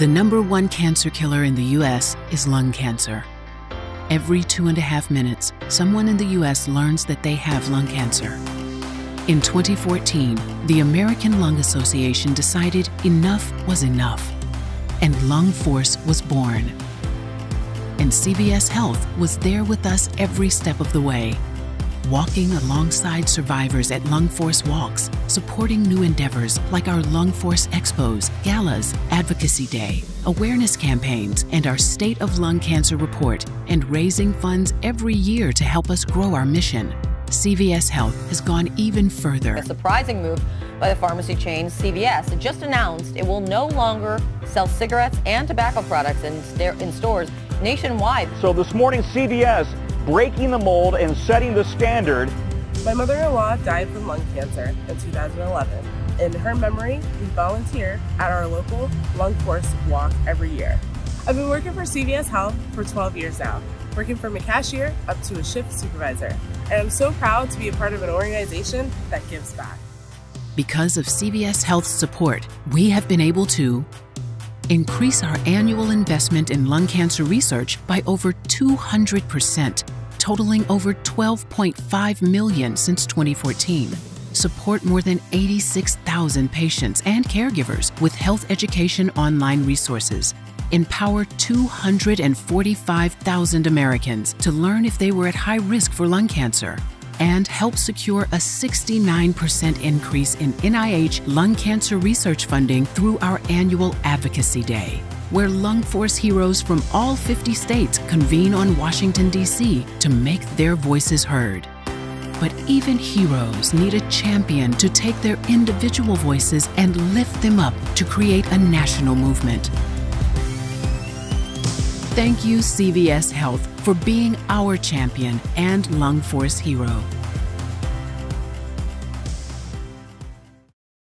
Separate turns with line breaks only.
The number one cancer killer in the U.S. is lung cancer. Every two and a half minutes, someone in the U.S. learns that they have lung cancer. In 2014, the American Lung Association decided enough was enough, and Lung Force was born. And CVS Health was there with us every step of the way walking alongside survivors at Lung Force Walks, supporting new endeavors like our Lung Force Expos, galas, Advocacy Day, awareness campaigns, and our State of Lung Cancer Report, and raising funds every year to help us grow our mission. CVS Health has gone even further.
A surprising move by the pharmacy chain CVS. It just announced it will no longer sell cigarettes and tobacco products in, in stores nationwide.
So this morning, CVS breaking the mold and setting the standard.
My mother-in-law died from lung cancer in 2011. In her memory, we volunteer at our local lung force walk every year. I've been working for CVS Health for 12 years now, working from a cashier up to a shift supervisor. And I'm so proud to be a part of an organization that gives back.
Because of CVS Health's support, we have been able to increase our annual investment in lung cancer research by over 200%, totaling over 12.5 million since 2014. Support more than 86,000 patients and caregivers with health education online resources. Empower 245,000 Americans to learn if they were at high risk for lung cancer and help secure a 69% increase in NIH lung cancer research funding through our annual Advocacy Day, where lung force heroes from all 50 states convene on Washington, D.C. to make their voices heard. But even heroes need a champion to take their individual voices and lift them up to create a national movement. Thank you, CVS Health, for being our champion and Lung Force hero.